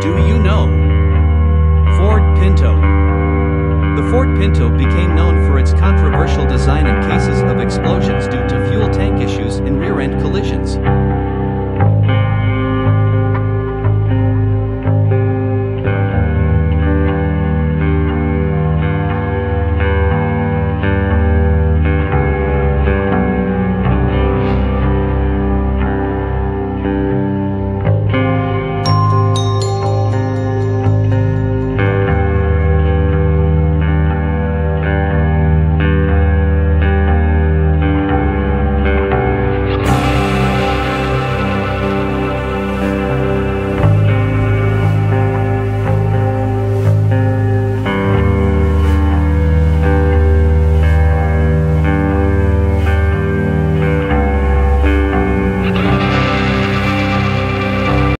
Do you know? Ford Pinto. The Ford Pinto became known